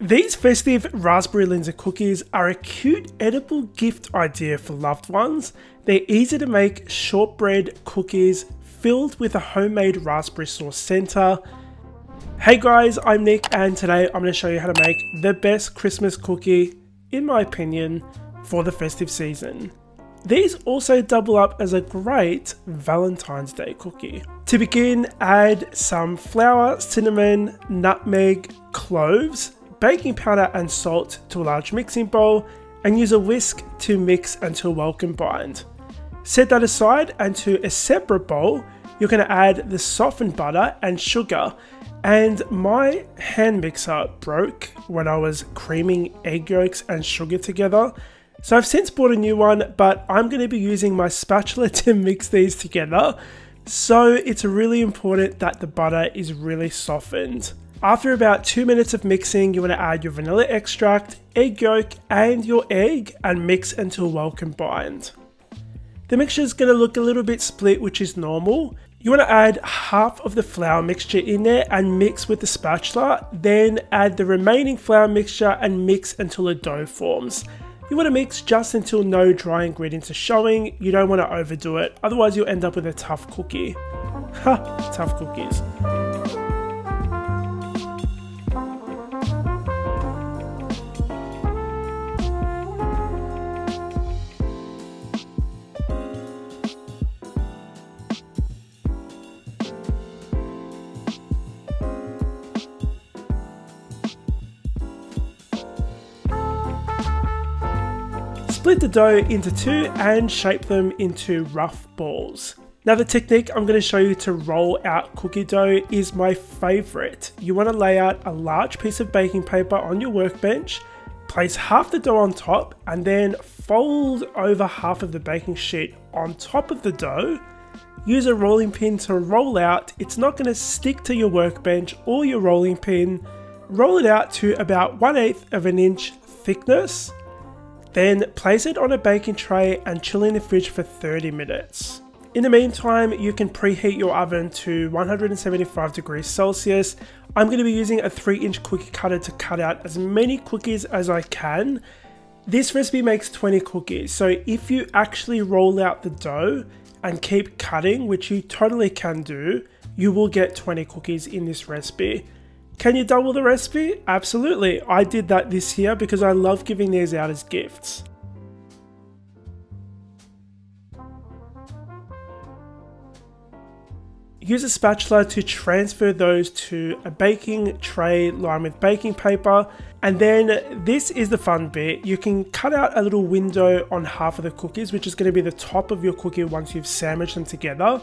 These festive raspberry linzer cookies are a cute edible gift idea for loved ones. They're easy to make shortbread cookies filled with a homemade raspberry sauce center. Hey guys, I'm Nick and today I'm going to show you how to make the best Christmas cookie, in my opinion, for the festive season. These also double up as a great Valentine's Day cookie. To begin, add some flour, cinnamon, nutmeg, cloves, baking powder and salt to a large mixing bowl and use a whisk to mix until well combined. Set that aside and to a separate bowl, you're going to add the softened butter and sugar. And my hand mixer broke when I was creaming egg yolks and sugar together. So I've since bought a new one, but I'm going to be using my spatula to mix these together. So it's really important that the butter is really softened. After about 2 minutes of mixing, you want to add your vanilla extract, egg yolk and your egg and mix until well combined. The mixture is going to look a little bit split which is normal. You want to add half of the flour mixture in there and mix with the spatula, then add the remaining flour mixture and mix until a dough forms. You want to mix just until no dry ingredients are showing, you don't want to overdo it, otherwise you'll end up with a tough cookie. Ha, tough cookies. Split the dough into two and shape them into rough balls. Now the technique I'm going to show you to roll out cookie dough is my favourite. You want to lay out a large piece of baking paper on your workbench, place half the dough on top and then fold over half of the baking sheet on top of the dough. Use a rolling pin to roll out, it's not going to stick to your workbench or your rolling pin. Roll it out to about 1 8 of an inch thickness then place it on a baking tray and chill in the fridge for 30 minutes. In the meantime, you can preheat your oven to 175 degrees Celsius. I'm going to be using a 3 inch cookie cutter to cut out as many cookies as I can. This recipe makes 20 cookies, so if you actually roll out the dough and keep cutting, which you totally can do, you will get 20 cookies in this recipe. Can you double the recipe? Absolutely. I did that this year because I love giving these out as gifts. Use a spatula to transfer those to a baking tray lined with baking paper. And then this is the fun bit. You can cut out a little window on half of the cookies, which is going to be the top of your cookie once you've sandwiched them together.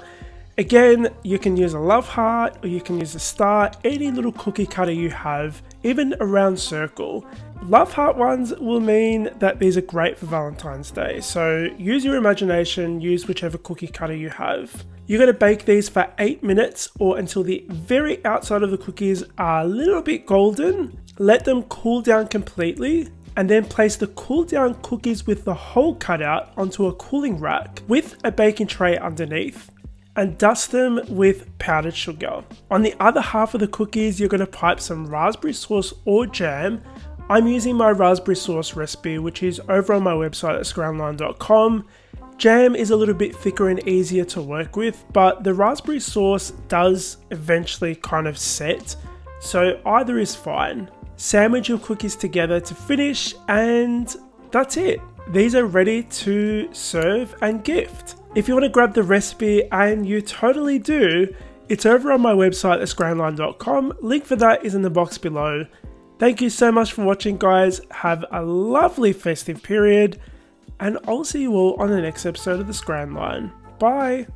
Again, you can use a love heart or you can use a star, any little cookie cutter you have, even a round circle. Love heart ones will mean that these are great for Valentine's Day, so use your imagination, use whichever cookie cutter you have. You're going to bake these for 8 minutes or until the very outside of the cookies are a little bit golden. Let them cool down completely and then place the cool down cookies with the hole cut out onto a cooling rack with a baking tray underneath and dust them with powdered sugar. On the other half of the cookies, you're going to pipe some raspberry sauce or jam. I'm using my raspberry sauce recipe, which is over on my website at scranline.com. Jam is a little bit thicker and easier to work with, but the raspberry sauce does eventually kind of set, so either is fine. Sandwich your cookies together to finish, and that's it. These are ready to serve and gift. If you want to grab the recipe, and you totally do, it's over on my website at scranline.com. Link for that is in the box below. Thank you so much for watching, guys. Have a lovely festive period, and I'll see you all on the next episode of the Scran Line. Bye!